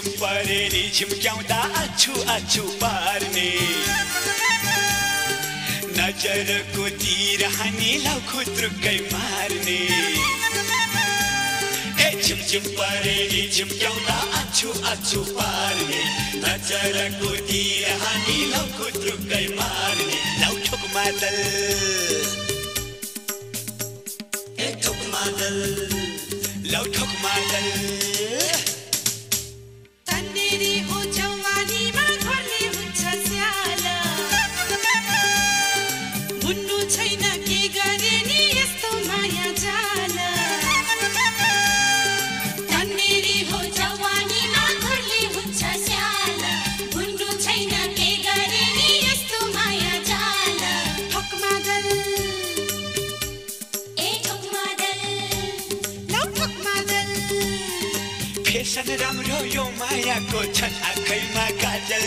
परेरी झिम्क्याउँदा आछु आछु पार्ने। नजरको तिर हानी लाउ खुत्रुकै मार्ने। ए झिमझिम परेरी झिम्क्याउँदा आछु आछु पार्ने। नजरको तिर हानी लाउ खुत्रुकै मार्ने। लाउ ठोक मादल। ए ठोक मादल। लाउ ठोक मादल। फेसन राम्रो यो मायाको छन् आँखैमा काजल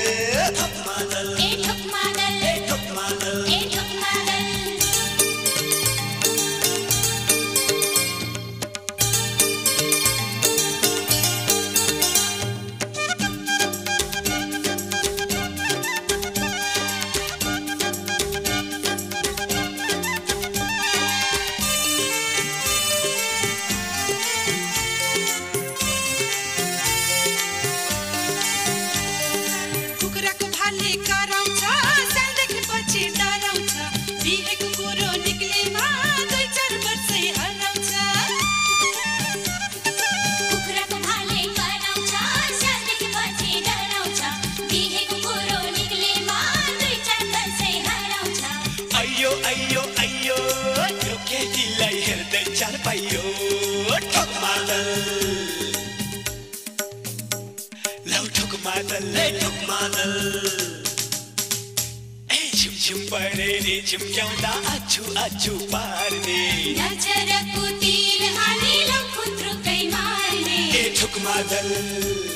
अयो अयो योग्य जिल्लाई हेर्दै चाल पाइयो ठोक मादल। लौ ठोक मादल ले ठोक मादल। झिमझिम परेले झिम्क्याउँदा आछु आछु पार्ने नजरको तिर हालेर खुत्रुकै मार्ने ए ठोक मादल।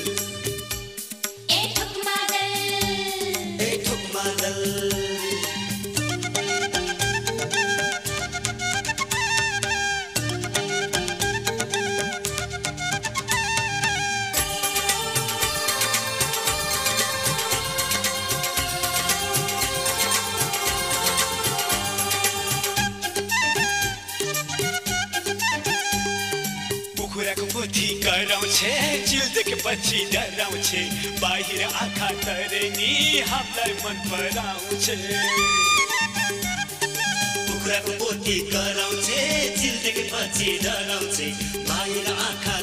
कुखुराको पोथी कराउँछे चिल देखेपछि डराउँछे। बाहिर आँखा तरे नि हामीलाई मन पराउँछे। कुखुराको पोती कराउँछे चिल देखेपछि डराउँछे। बाहिर आँखा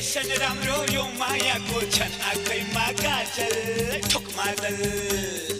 फेसन राम्रो यो मायाको छन् आँखैमा गाजल ठोक मादल ठोक मादल